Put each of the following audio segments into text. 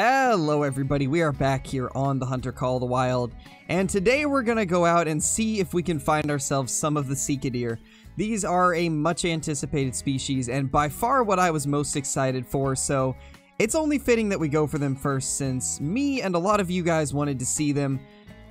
Hello everybody, we are back here on the Hunter Call of the Wild, and today we're gonna go out and see if we can find ourselves some of the Sika deer. These are a much anticipated species, and by far what I was most excited for, so it's only fitting that we go for them first since me and a lot of you guys wanted to see them.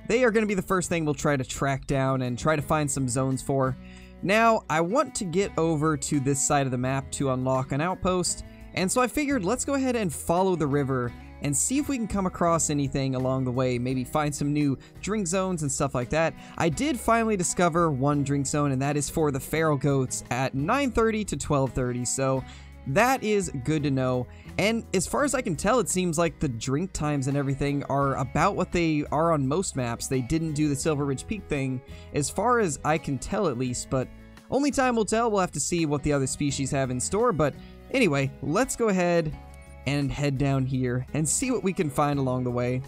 They are gonna be the first thing we'll try to track down and try to find some zones for. Now, I want to get over to this side of the map to unlock an outpost, and so I figured let's go ahead and follow the river and see if we can come across anything along the way, maybe find some new drink zones and stuff like that. I did finally discover one drink zone, and that is for the feral goats at 9.30 to 12.30, so that is good to know. And as far as I can tell, it seems like the drink times and everything are about what they are on most maps. They didn't do the Silver Ridge Peak thing, as far as I can tell at least, but only time will tell. We'll have to see what the other species have in store, but anyway, let's go ahead and head down here and see what we can find along the way.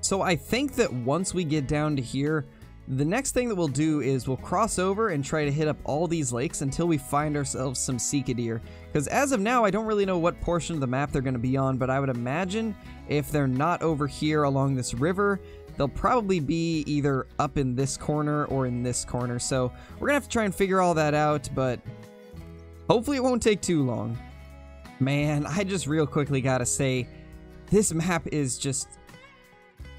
So I think that once we get down to here, the next thing that we'll do is we'll cross over and try to hit up all these lakes until we find ourselves some Sika deer. Because as of now, I don't really know what portion of the map they're going to be on, but I would imagine if they're not over here along this river, they'll probably be either up in this corner or in this corner. So we're going to have to try and figure all that out, but hopefully it won't take too long. Man, I just real quickly gotta say, this map is just...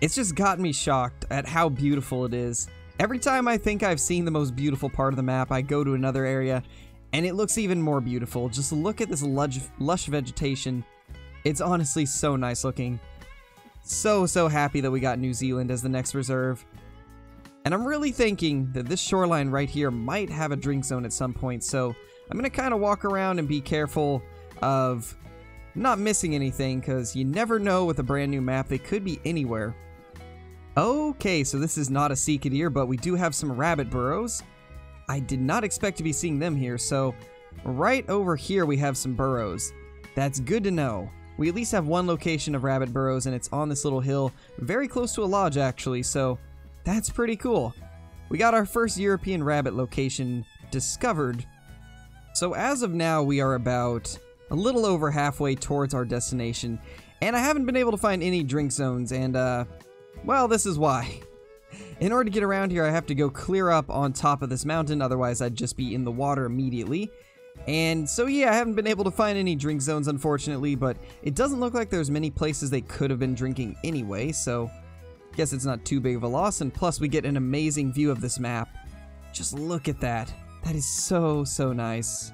It's just got me shocked at how beautiful it is. Every time I think I've seen the most beautiful part of the map, I go to another area, and it looks even more beautiful. Just look at this lush, lush vegetation. It's honestly so nice looking. So, so happy that we got New Zealand as the next reserve. And I'm really thinking that this shoreline right here might have a drink zone at some point, so I'm going to kind of walk around and be careful of not missing anything because you never know with a brand new map. They could be anywhere. Okay, so this is not a Sika deer, but we do have some rabbit burrows. I did not expect to be seeing them here, so right over here we have some burrows. That's good to know. We at least have one location of rabbit burrows, and it's on this little hill, very close to a lodge actually, so that's pretty cool. We got our first European rabbit location discovered. So as of now, we are about a little over halfway towards our destination, and I haven't been able to find any drink zones, and, uh, well, this is why. In order to get around here, I have to go clear up on top of this mountain, otherwise I'd just be in the water immediately. And so yeah, I haven't been able to find any drink zones, unfortunately, but it doesn't look like there's many places they could have been drinking anyway, so guess it's not too big of a loss, and plus we get an amazing view of this map. Just look at that. That is so, so nice.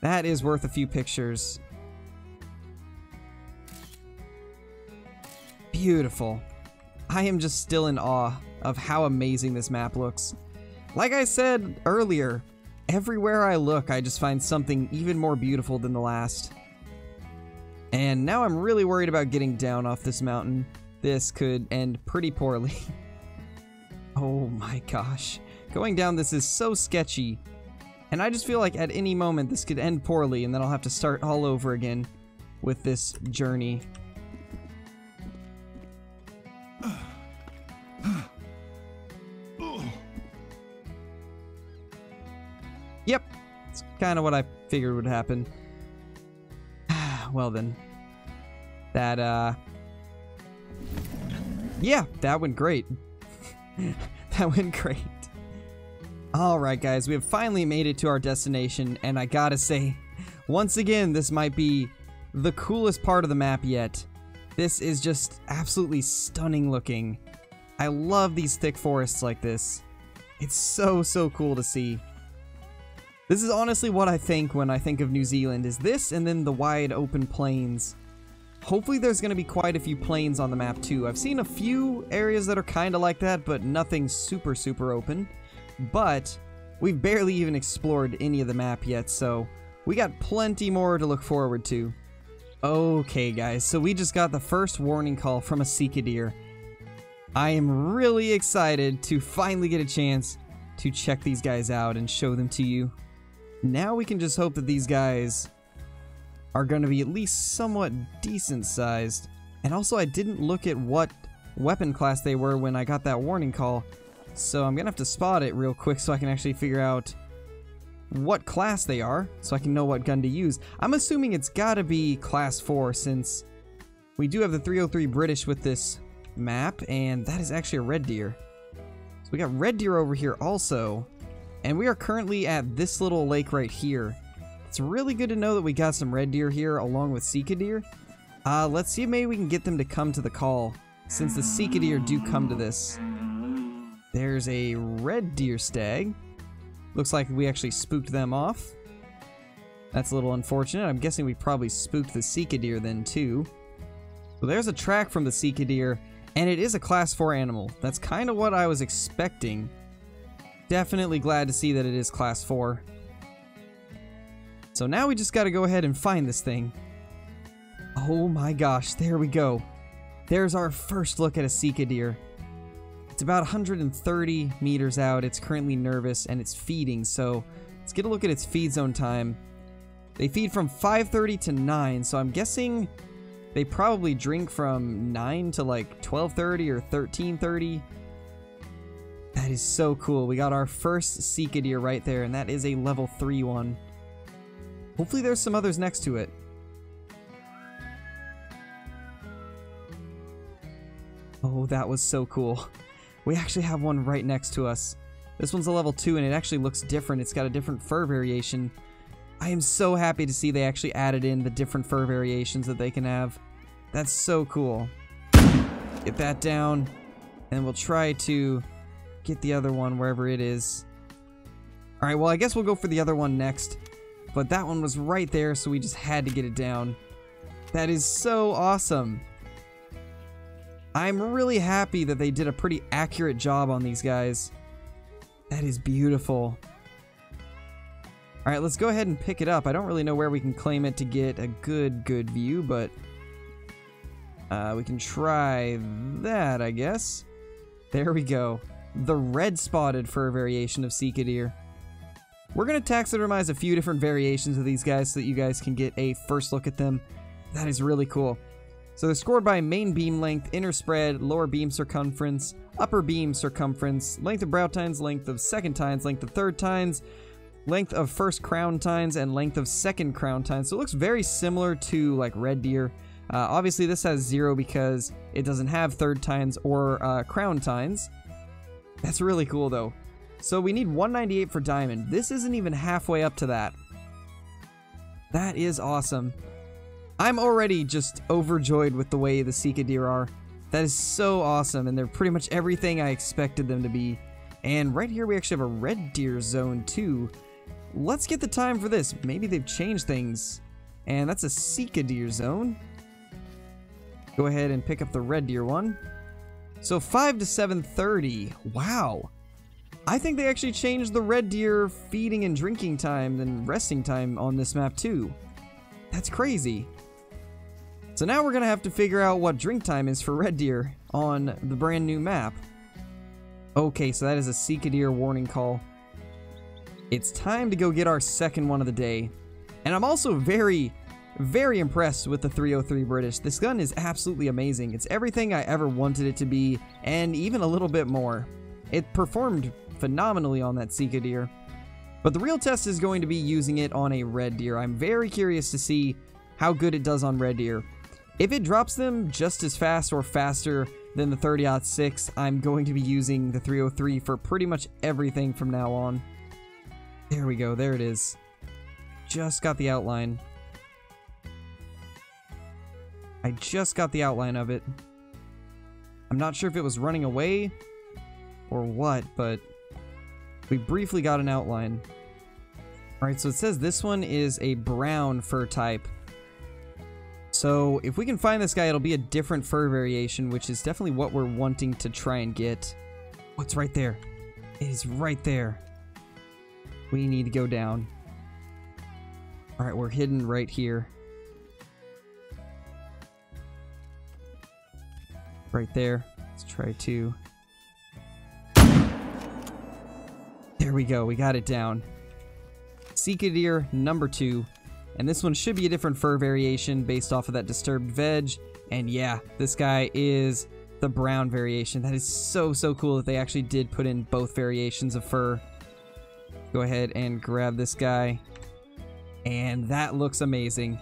That is worth a few pictures. Beautiful. I am just still in awe of how amazing this map looks. Like I said earlier, everywhere I look I just find something even more beautiful than the last. And now I'm really worried about getting down off this mountain. This could end pretty poorly. oh my gosh. Going down this is so sketchy. And I just feel like at any moment this could end poorly and then I'll have to start all over again with this journey. Yep, it's kind of what I figured would happen. well then, that, uh, yeah, that went great. that went great. Alright guys, we have finally made it to our destination, and I gotta say, once again, this might be the coolest part of the map yet. This is just absolutely stunning looking. I love these thick forests like this. It's so, so cool to see. This is honestly what I think when I think of New Zealand, is this and then the wide open plains. Hopefully there's going to be quite a few plains on the map too. I've seen a few areas that are kind of like that, but nothing super, super open but we've barely even explored any of the map yet, so we got plenty more to look forward to. Okay guys, so we just got the first warning call from a Sika deer. I am really excited to finally get a chance to check these guys out and show them to you. Now we can just hope that these guys are going to be at least somewhat decent sized. And also I didn't look at what weapon class they were when I got that warning call. So I'm gonna have to spot it real quick so I can actually figure out what class they are, so I can know what gun to use. I'm assuming it's gotta be class 4 since we do have the 303 British with this map, and that is actually a red deer. So we got red deer over here also, and we are currently at this little lake right here. It's really good to know that we got some red deer here along with sika deer. Uh, let's see if maybe we can get them to come to the call, since the sika deer do come to this. There's a red deer stag. Looks like we actually spooked them off. That's a little unfortunate. I'm guessing we probably spooked the sika deer then too. So there's a track from the sika deer, and it is a class 4 animal. That's kind of what I was expecting. Definitely glad to see that it is class 4. So now we just gotta go ahead and find this thing. Oh my gosh, there we go. There's our first look at a sika deer. It's about 130 meters out, it's currently nervous, and it's feeding, so let's get a look at its feed zone time. They feed from 5.30 to 9, so I'm guessing they probably drink from 9 to like 12.30 or 13.30. That is so cool. We got our first Sika deer right there, and that is a level 3 one. Hopefully there's some others next to it. Oh, that was so cool. We actually have one right next to us. This one's a level 2 and it actually looks different. It's got a different fur variation. I am so happy to see they actually added in the different fur variations that they can have. That's so cool. Get that down, and we'll try to get the other one wherever it is. Alright, well I guess we'll go for the other one next. But that one was right there, so we just had to get it down. That is so awesome. I'm really happy that they did a pretty accurate job on these guys. That is beautiful. Alright, let's go ahead and pick it up. I don't really know where we can claim it to get a good, good view, but... Uh, we can try that, I guess. There we go. The red-spotted fur variation of Sika deer. We're going to taxidermize a few different variations of these guys so that you guys can get a first look at them. That is really cool. So they're scored by main beam length, inner spread, lower beam circumference, upper beam circumference, length of brow tines, length of second tines, length of third tines, length of first crown tines and length of second crown tines. So it looks very similar to like red deer. Uh, obviously this has zero because it doesn't have third tines or uh, crown tines. That's really cool though. So we need 198 for diamond. This isn't even halfway up to that. That is awesome. I'm already just overjoyed with the way the Sika deer are. That is so awesome, and they're pretty much everything I expected them to be. And right here we actually have a red deer zone too, Let's get the time for this. Maybe they've changed things. And that's a Sika deer zone. Go ahead and pick up the red deer one. So 5 to 7.30. Wow. I think they actually changed the red deer feeding and drinking time and resting time on this map too. That's crazy. So now we're going to have to figure out what drink time is for red deer on the brand new map. Okay, so that is a Sika deer warning call. It's time to go get our second one of the day. And I'm also very, very impressed with the 303 British. This gun is absolutely amazing. It's everything I ever wanted it to be, and even a little bit more. It performed phenomenally on that Sika deer. But the real test is going to be using it on a red deer. I'm very curious to see how good it does on red deer. If it drops them just as fast or faster than the 30-06, I'm going to be using the 303 for pretty much everything from now on. There we go, there it is. Just got the outline. I just got the outline of it. I'm not sure if it was running away or what, but we briefly got an outline. Alright, so it says this one is a brown fur type. So if we can find this guy, it'll be a different fur variation, which is definitely what we're wanting to try and get. What's right there? It is right there. We need to go down. Alright, we're hidden right here. Right there. Let's try to... There we go, we got it down. Sika deer number two. And this one should be a different fur variation based off of that disturbed veg. And yeah, this guy is the brown variation. That is so, so cool that they actually did put in both variations of fur. Go ahead and grab this guy. And that looks amazing.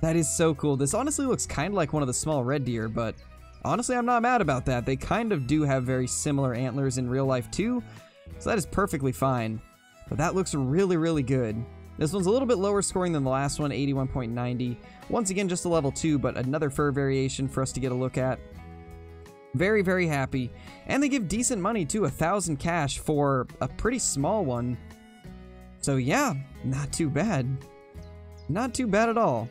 That is so cool. This honestly looks kind of like one of the small red deer, but honestly, I'm not mad about that. They kind of do have very similar antlers in real life too, so that is perfectly fine. But that looks really, really good. This one's a little bit lower scoring than the last one, 81.90. Once again, just a level 2, but another fur variation for us to get a look at. Very, very happy. And they give decent money too, a thousand cash for a pretty small one. So yeah, not too bad. Not too bad at all.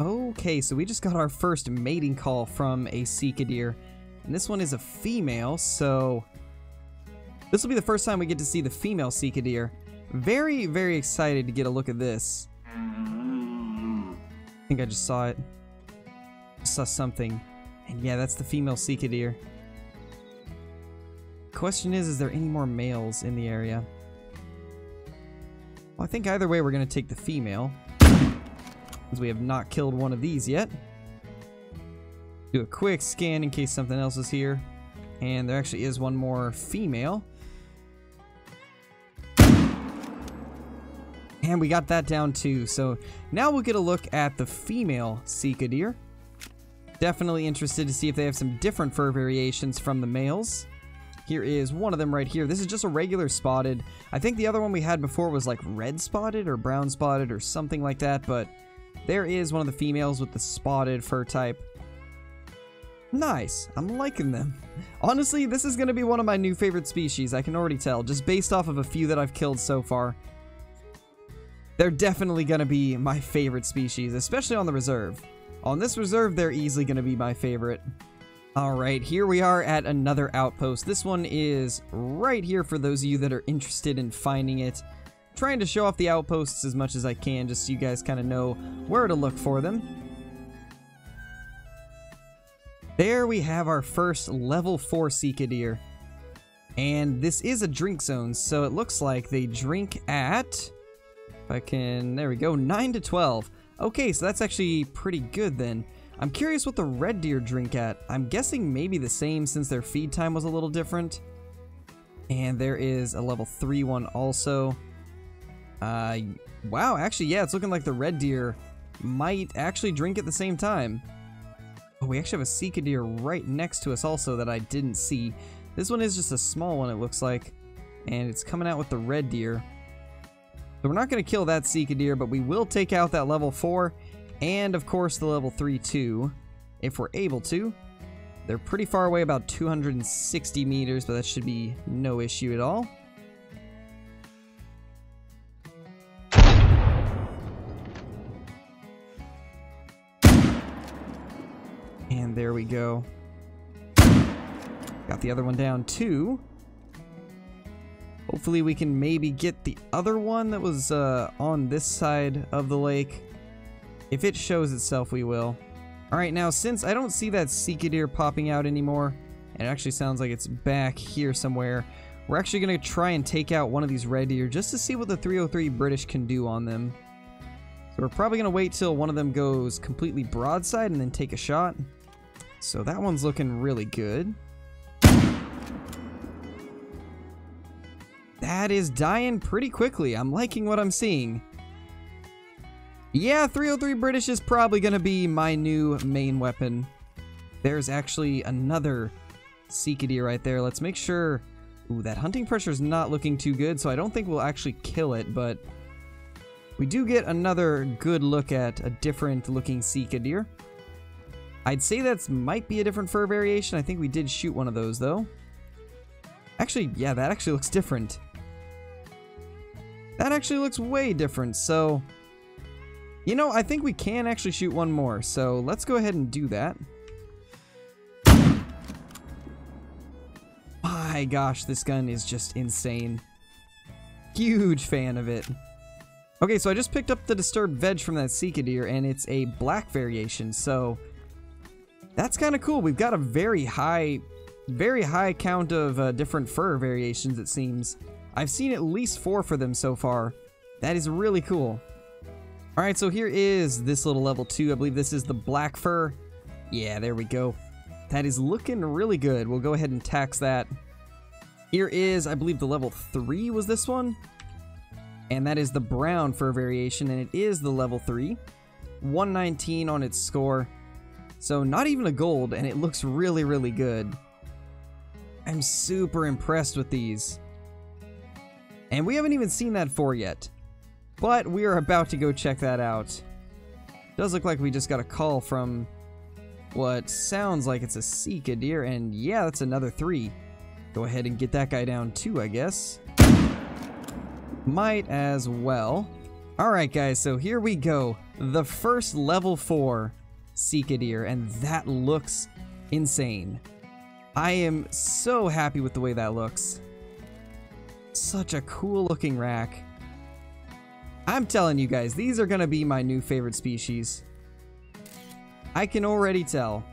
Okay, so we just got our first mating call from a Sika deer. And this one is a female, so... This will be the first time we get to see the female Sika deer. Very, very excited to get a look at this. I think I just saw it. saw something. And yeah, that's the female Sika deer. Question is, is there any more males in the area? Well, I think either way we're going to take the female. As we have not killed one of these yet. Do a quick scan in case something else is here. And there actually is one more female. And we got that down too. So now we'll get a look at the female Sika deer. Definitely interested to see if they have some different fur variations from the males. Here is one of them right here. This is just a regular spotted. I think the other one we had before was like red spotted or brown spotted or something like that, but there is one of the females with the spotted fur type. Nice. I'm liking them. Honestly, this is going to be one of my new favorite species, I can already tell, just based off of a few that I've killed so far. They're definitely going to be my favorite species, especially on the reserve. On this reserve, they're easily going to be my favorite. Alright, here we are at another outpost. This one is right here for those of you that are interested in finding it. trying to show off the outposts as much as I can, just so you guys kind of know where to look for them. There we have our first level 4 Sika deer. And this is a drink zone, so it looks like they drink at... I can... There we go, 9 to 12. Okay, so that's actually pretty good then. I'm curious what the red deer drink at. I'm guessing maybe the same since their feed time was a little different. And there is a level 3 one also. Uh, wow, actually, yeah, it's looking like the red deer might actually drink at the same time. Oh, we actually have a Sika deer right next to us also that I didn't see. This one is just a small one, it looks like. And it's coming out with the red deer. So we're not going to kill that Sika deer, but we will take out that level 4 and of course the level 3 too, if we're able to. They're pretty far away, about 260 meters, but that should be no issue at all. And there we go. Got the other one down too. Hopefully we can maybe get the other one that was uh, on this side of the lake. If it shows itself, we will. Alright, now since I don't see that Sika deer popping out anymore, it actually sounds like it's back here somewhere, we're actually going to try and take out one of these red deer just to see what the 303 British can do on them. So we're probably going to wait till one of them goes completely broadside and then take a shot. So that one's looking really good. That is dying pretty quickly. I'm liking what I'm seeing. Yeah, 303 British is probably going to be my new main weapon. There's actually another Sika deer right there. Let's make sure... Ooh, that hunting pressure is not looking too good, so I don't think we'll actually kill it, but... We do get another good look at a different looking Sika deer. I'd say that might be a different fur variation. I think we did shoot one of those, though. Actually, yeah, that actually looks different. That actually looks way different, so... You know, I think we can actually shoot one more, so let's go ahead and do that. My gosh, this gun is just insane. Huge fan of it. Okay, so I just picked up the Disturbed Veg from that Sika deer, and it's a black variation, so... That's kind of cool. We've got a very high, very high count of uh, different fur variations, it seems. I've seen at least four for them so far. That is really cool. Alright, so here is this little level 2. I believe this is the black fur. Yeah, there we go. That is looking really good. We'll go ahead and tax that. Here is, I believe the level 3 was this one. And that is the brown fur variation, and it is the level 3. 119 on its score. So not even a gold, and it looks really, really good. I'm super impressed with these. And we haven't even seen that four yet. But we are about to go check that out. Does look like we just got a call from what sounds like it's a Sika deer, and yeah, that's another three. Go ahead and get that guy down too, I guess. Might as well. Alright guys, so here we go. The first level 4 Sika deer, and that looks insane. I am so happy with the way that looks. Such a cool looking rack. I'm telling you guys, these are gonna be my new favorite species. I can already tell.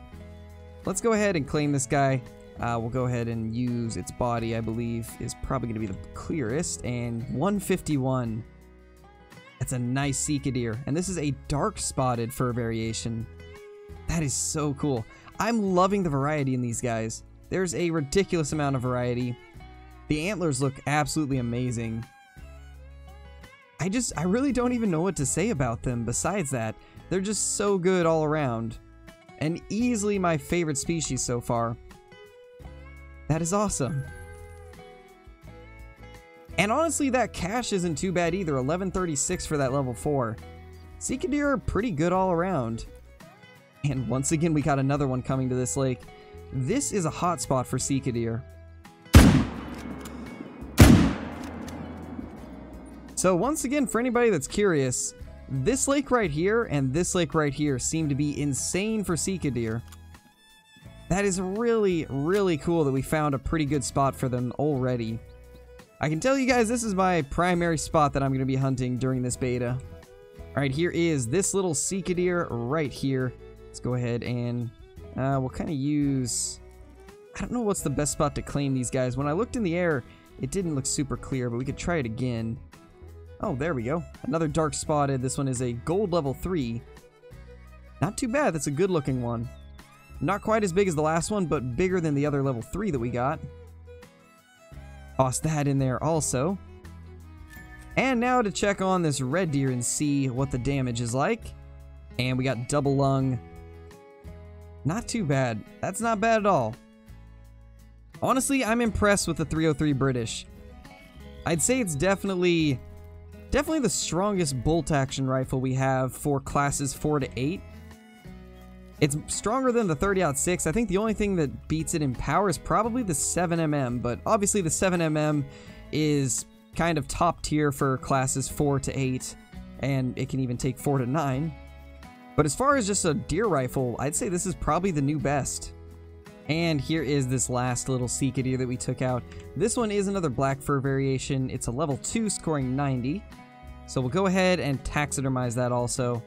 Let's go ahead and claim this guy. Uh, we'll go ahead and use its body, I believe, is probably going to be the clearest. And 151. That's a nice Sika. And this is a dark spotted fur variation. That is so cool. I'm loving the variety in these guys. There's a ridiculous amount of variety. The antlers look absolutely amazing. I just, I really don't even know what to say about them besides that. They're just so good all around. And easily my favorite species so far. That is awesome. And honestly, that cash isn't too bad either. 1136 for that level 4. Sika deer are pretty good all around. And once again, we got another one coming to this lake. This is a hotspot for Sika deer. So once again, for anybody that's curious, this lake right here and this lake right here seem to be insane for Sika deer. That is really, really cool that we found a pretty good spot for them already. I can tell you guys this is my primary spot that I'm going to be hunting during this beta. Alright, here is this little Sika deer right here. Let's go ahead and uh, we'll kind of use... I don't know what's the best spot to claim these guys. When I looked in the air, it didn't look super clear, but we could try it again. Oh, there we go. Another dark spotted. This one is a gold level 3. Not too bad. That's a good looking one. Not quite as big as the last one, but bigger than the other level 3 that we got. Toss that in there also. And now to check on this red deer and see what the damage is like. And we got double lung. Not too bad. That's not bad at all. Honestly, I'm impressed with the 303 British. I'd say it's definitely Definitely the strongest bolt action rifle we have for classes 4 to 8. It's stronger than the 30-06. I think the only thing that beats it in power is probably the 7mm, but obviously the 7mm is kind of top tier for classes 4 to 8, and it can even take 4 to 9. But as far as just a deer rifle, I'd say this is probably the new best. And here is this last little Sika deer that we took out. This one is another black fur variation. It's a level 2 scoring 90. So we'll go ahead and taxidermize that also.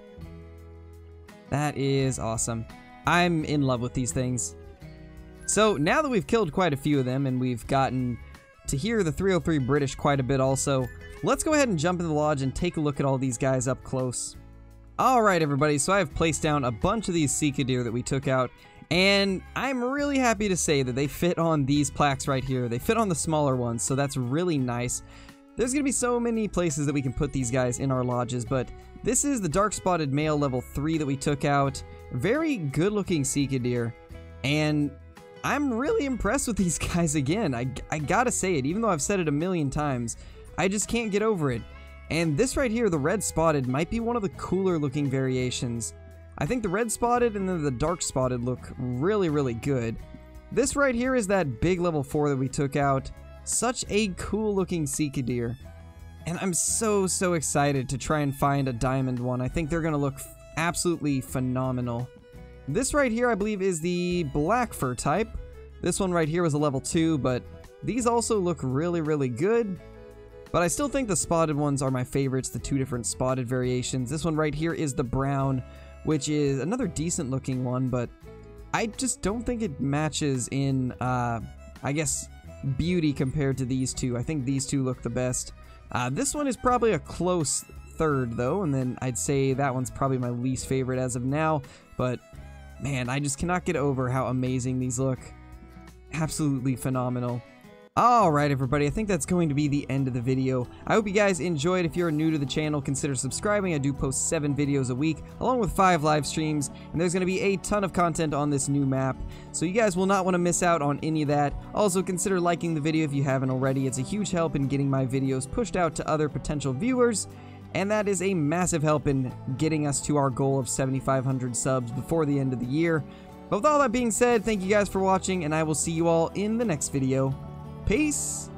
That is awesome. I'm in love with these things. So now that we've killed quite a few of them and we've gotten to hear the 303 British quite a bit also, let's go ahead and jump in the lodge and take a look at all these guys up close. Alright everybody, so I've placed down a bunch of these Sika deer that we took out, and I'm really happy to say that they fit on these plaques right here. They fit on the smaller ones, so that's really nice. There's going to be so many places that we can put these guys in our lodges, but this is the Dark Spotted Male level 3 that we took out. Very good looking Sika deer, and I'm really impressed with these guys again. I, I gotta say it, even though I've said it a million times, I just can't get over it. And this right here, the Red Spotted, might be one of the cooler looking variations. I think the Red Spotted and then the Dark Spotted look really, really good. This right here is that big level 4 that we took out. Such a cool looking Sika deer. And I'm so, so excited to try and find a diamond one. I think they're going to look absolutely phenomenal. This right here, I believe, is the black fur type. This one right here was a level 2, but these also look really, really good. But I still think the spotted ones are my favorites, the two different spotted variations. This one right here is the brown, which is another decent looking one, but I just don't think it matches in, uh, I guess, beauty compared to these two. I think these two look the best. Uh, this one is probably a close third, though, and then I'd say that one's probably my least favorite as of now, but man, I just cannot get over how amazing these look. Absolutely phenomenal. Alright everybody, I think that's going to be the end of the video. I hope you guys enjoyed. If you're new to the channel, consider subscribing. I do post 7 videos a week, along with 5 live streams, and there's going to be a ton of content on this new map, so you guys will not want to miss out on any of that. Also, consider liking the video if you haven't already. It's a huge help in getting my videos pushed out to other potential viewers, and that is a massive help in getting us to our goal of 7,500 subs before the end of the year. But with all that being said, thank you guys for watching, and I will see you all in the next video. Peace!